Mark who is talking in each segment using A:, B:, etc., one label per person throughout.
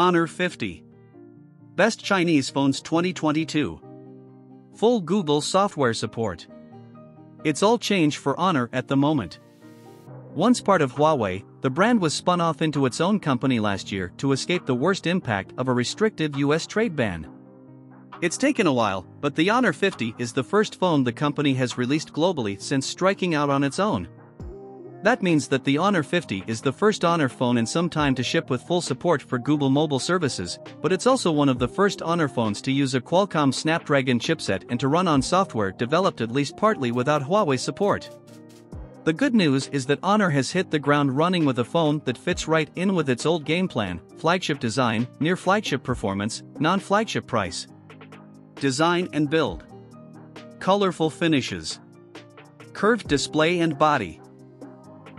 A: Honor 50. Best Chinese Phones 2022. Full Google software support. It's all change for Honor at the moment. Once part of Huawei, the brand was spun off into its own company last year to escape the worst impact of a restrictive US trade ban. It's taken a while, but the Honor 50 is the first phone the company has released globally since striking out on its own. That means that the Honor 50 is the first Honor phone in some time to ship with full support for Google mobile services, but it's also one of the first Honor phones to use a Qualcomm Snapdragon chipset and to run on software developed at least partly without Huawei support. The good news is that Honor has hit the ground running with a phone that fits right in with its old game plan flagship design, near flagship performance, non flagship price. Design and build. Colorful finishes. Curved display and body.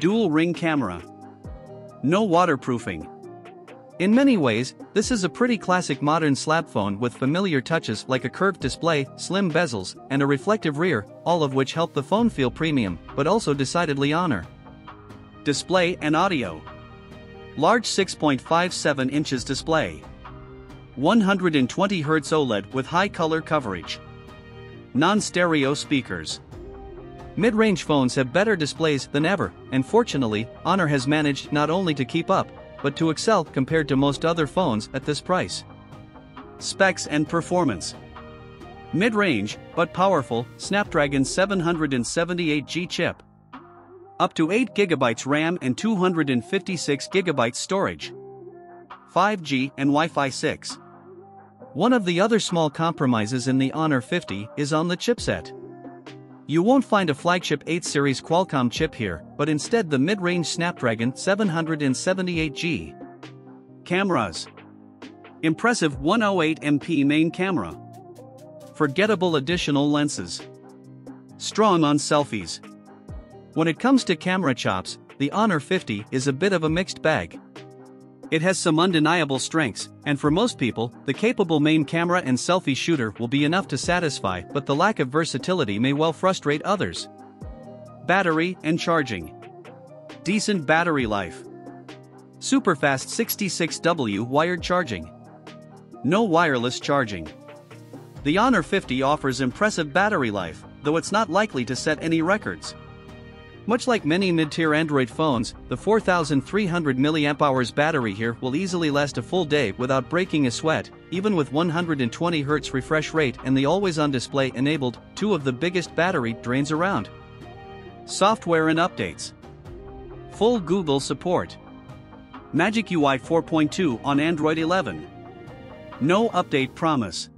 A: Dual ring camera. No waterproofing. In many ways, this is a pretty classic modern slab phone with familiar touches like a curved display, slim bezels, and a reflective rear, all of which help the phone feel premium, but also decidedly honor. Display and audio. Large 6.57 inches display. 120 Hz OLED with high color coverage. Non-stereo speakers. Mid-range phones have better displays than ever, and fortunately, Honor has managed not only to keep up, but to excel compared to most other phones at this price. Specs and performance. Mid-range, but powerful, Snapdragon 778G chip. Up to 8GB RAM and 256GB storage. 5G and Wi-Fi 6. One of the other small compromises in the Honor 50 is on the chipset. You won't find a flagship 8 series Qualcomm chip here, but instead the mid-range Snapdragon 778G. Cameras. Impressive 108MP main camera. Forgettable additional lenses. Strong on selfies. When it comes to camera chops, the Honor 50 is a bit of a mixed bag. It has some undeniable strengths, and for most people, the capable main camera and selfie shooter will be enough to satisfy, but the lack of versatility may well frustrate others. Battery and charging. Decent battery life. Superfast 66W wired charging. No wireless charging. The Honor 50 offers impressive battery life, though it's not likely to set any records. Much like many mid-tier Android phones, the 4300 mAh battery here will easily last a full day without breaking a sweat, even with 120 Hz refresh rate and the always-on display enabled, two of the biggest battery drains around. Software and updates. Full Google support. Magic UI 4.2 on Android 11. No update promise.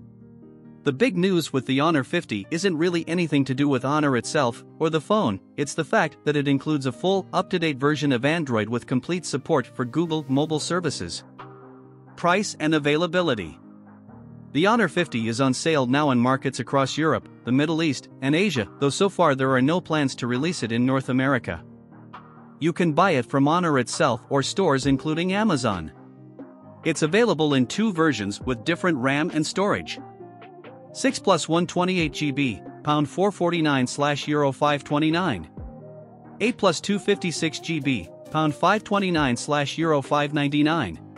A: The big news with the Honor 50 isn't really anything to do with Honor itself or the phone, it's the fact that it includes a full, up to date version of Android with complete support for Google mobile services. Price and availability. The Honor 50 is on sale now in markets across Europe, the Middle East, and Asia, though so far there are no plans to release it in North America. You can buy it from Honor itself or stores including Amazon. It's available in two versions with different RAM and storage. 6 plus 128 GB, pound 449 slash euro 529. 8 plus 256 GB, pound 529 slash euro 599.